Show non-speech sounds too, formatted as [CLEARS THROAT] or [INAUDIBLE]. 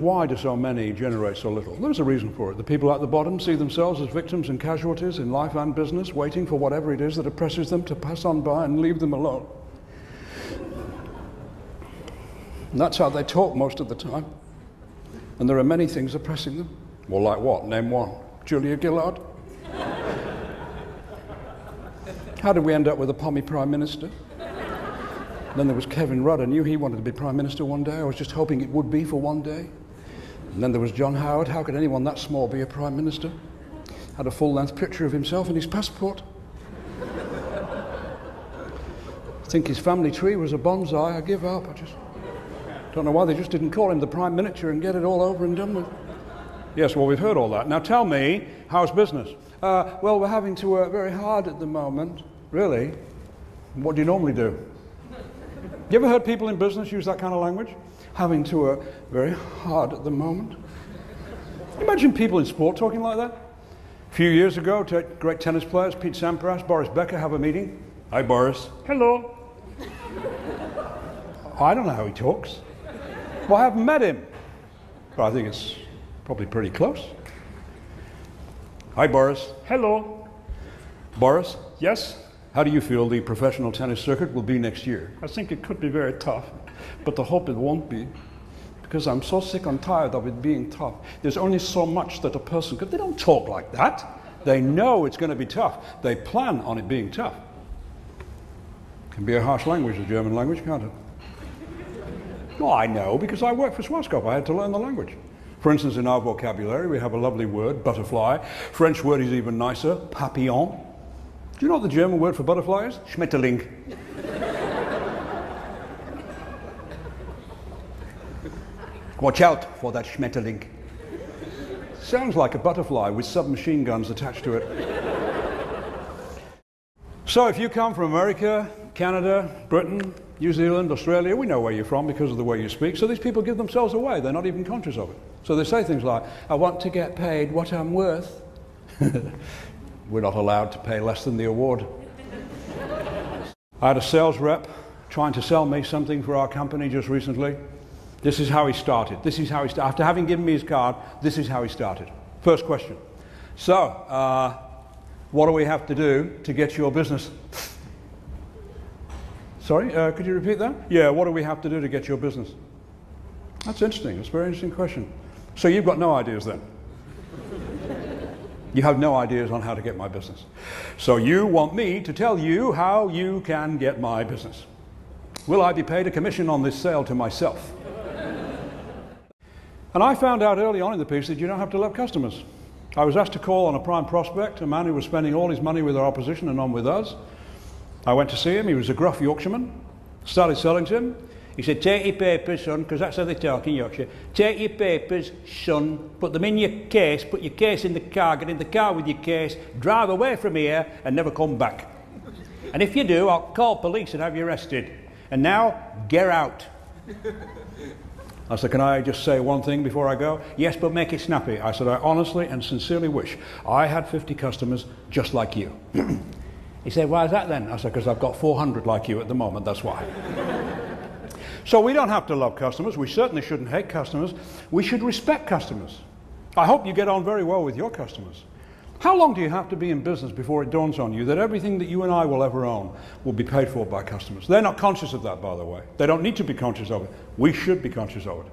Why do so many generate so little? There's a reason for it. The people at the bottom see themselves as victims and casualties in life and business, waiting for whatever it is that oppresses them to pass on by and leave them alone. And that's how they talk most of the time. And there are many things oppressing them. Well, like what? Name one. Julia Gillard? how did we end up with a pommy prime minister? Then there was Kevin Rudd. I knew he wanted to be prime minister one day. I was just hoping it would be for one day. And then there was John Howard. How could anyone that small be a prime minister? Had a full length picture of himself in his passport. I think his family tree was a bonsai. I give up. I just don't know why they just didn't call him the prime minister and get it all over and done with. Yes, well, we've heard all that. Now tell me, how's business? Uh, well, we're having to work very hard at the moment. Really? What do you normally do? You ever heard people in business use that kind of language? having to work very hard at the moment. Imagine people in sport talking like that. A few years ago, great tennis players, Pete Sampras, Boris Becker, have a meeting. Hi, Boris. Hello. I don't know how he talks. Well, I haven't met him. But I think it's probably pretty close. Hi, Boris. Hello. Boris? Yes? How do you feel the professional tennis circuit will be next year? I think it could be very tough but I hope it won't be. Because I'm so sick and tired of it being tough. There's only so much that a person could. They don't talk like that. They know it's going to be tough. They plan on it being tough. It can be a harsh language, the German language, can't it? No, I know because I work for Swarovski. I had to learn the language. For instance, in our vocabulary, we have a lovely word, butterfly. French word is even nicer, papillon. Do you know the German word for butterflies? Schmetterling. Watch out for that Schmetterling. Sounds like a butterfly with submachine guns attached to it. so if you come from America, Canada, Britain, New Zealand, Australia, we know where you're from because of the way you speak. So these people give themselves away. They're not even conscious of it. So they say things like, I want to get paid what I'm worth. [LAUGHS] We're not allowed to pay less than the award. I had a sales rep trying to sell me something for our company just recently. This is how he started. This is how he started. After having given me his card, this is how he started. First question. So, uh, what do we have to do to get your business? Sorry, uh, could you repeat that? Yeah, what do we have to do to get your business? That's interesting. That's a very interesting question. So you've got no ideas then? You have no ideas on how to get my business. So you want me to tell you how you can get my business. Will I be paid a commission on this sale to myself? And I found out early on in the piece that you don't have to love customers. I was asked to call on a prime prospect, a man who was spending all his money with our opposition and none with us. I went to see him. He was a gruff Yorkshireman. Started selling to him. He said, take your papers, son, because that's how they talk in Yorkshire. Take your papers, son, put them in your case, put your case in the car, get in the car with your case, drive away from here and never come back. And if you do, I'll call police and have you arrested. And now, get out. I said, Can I just say one thing before I go? Yes, but make it snappy. I said, I honestly and sincerely wish I had 50 customers just like you. [CLEARS THROAT] he said, Why is that then? I said, Because I've got 400 like you at the moment, that's why. So we don't have to love customers. We certainly shouldn't hate customers. We should respect customers. I hope you get on very well with your customers. How long do you have to be in business before it dawns on you that everything that you and I will ever own will be paid for by customers? They're not conscious of that, by the way. They don't need to be conscious of it. We should be conscious of it.